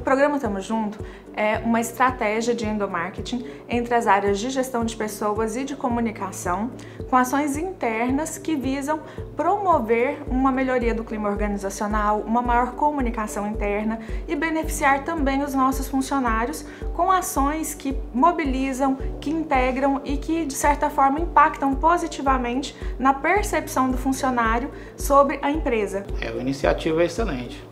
programa Tamo Junto é uma estratégia de endomarketing entre as áreas de gestão de pessoas e de comunicação, com ações internas que visam promover uma melhoria do clima organizacional, uma maior comunicação interna e beneficiar também os nossos funcionários com ações que mobilizam, que integram e que de certa forma impactam positivamente na percepção do funcionário sobre a empresa. É, a iniciativa é excelente.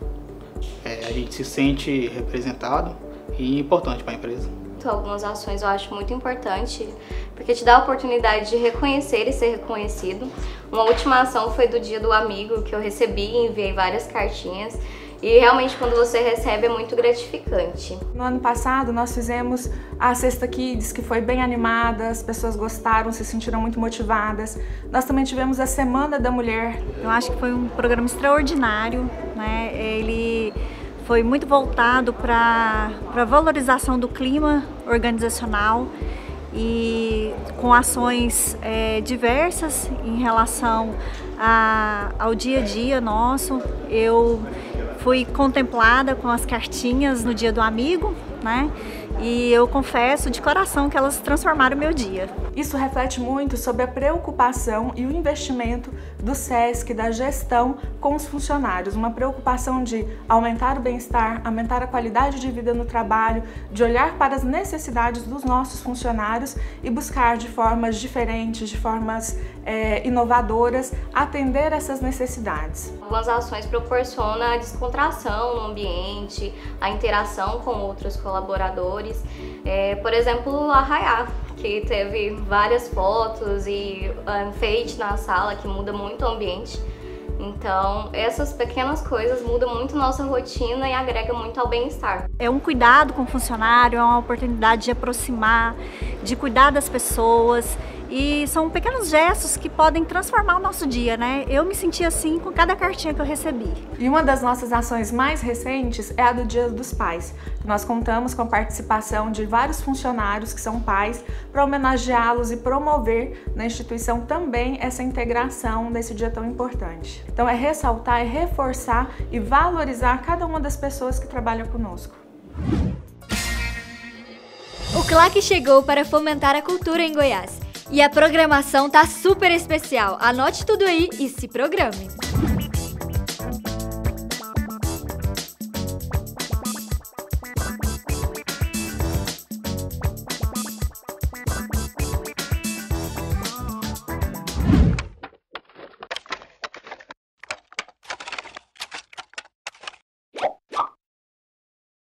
É, a gente se sente representado e importante para a empresa. Algumas ações eu acho muito importante, porque te dá a oportunidade de reconhecer e ser reconhecido. Uma última ação foi do Dia do Amigo, que eu recebi e enviei várias cartinhas. E realmente quando você recebe é muito gratificante. No ano passado nós fizemos a Sexta Kids, que foi bem animada, as pessoas gostaram, se sentiram muito motivadas. Nós também tivemos a Semana da Mulher. Eu acho que foi um programa extraordinário, né? Ele foi muito voltado para a valorização do clima organizacional e com ações é, diversas em relação a, ao dia a dia nosso. Eu fui contemplada com as cartinhas no dia do amigo, né? E eu confesso de coração que elas transformaram o meu dia. Isso reflete muito sobre a preocupação e o investimento do SESC, da gestão com os funcionários. Uma preocupação de aumentar o bem-estar, aumentar a qualidade de vida no trabalho, de olhar para as necessidades dos nossos funcionários e buscar de formas diferentes, de formas é, inovadoras, atender essas necessidades. Algumas ações proporcionam a descontração no ambiente, a interação com outros colaboradores. É, por exemplo, a Rayá, que teve várias fotos e um enfeite na sala que muda muito o ambiente. Então, essas pequenas coisas mudam muito nossa rotina e agregam muito ao bem-estar. É um cuidado com o funcionário, é uma oportunidade de aproximar, de cuidar das pessoas e são pequenos gestos que podem transformar o nosso dia, né? Eu me senti assim com cada cartinha que eu recebi. E uma das nossas ações mais recentes é a do Dia dos Pais. Nós contamos com a participação de vários funcionários que são pais para homenageá-los e promover na instituição também essa integração nesse dia tão importante. Então é ressaltar, é reforçar e valorizar cada uma das pessoas que trabalham conosco. O CLAC chegou para fomentar a cultura em Goiás. E a programação tá super especial. Anote tudo aí e se programe.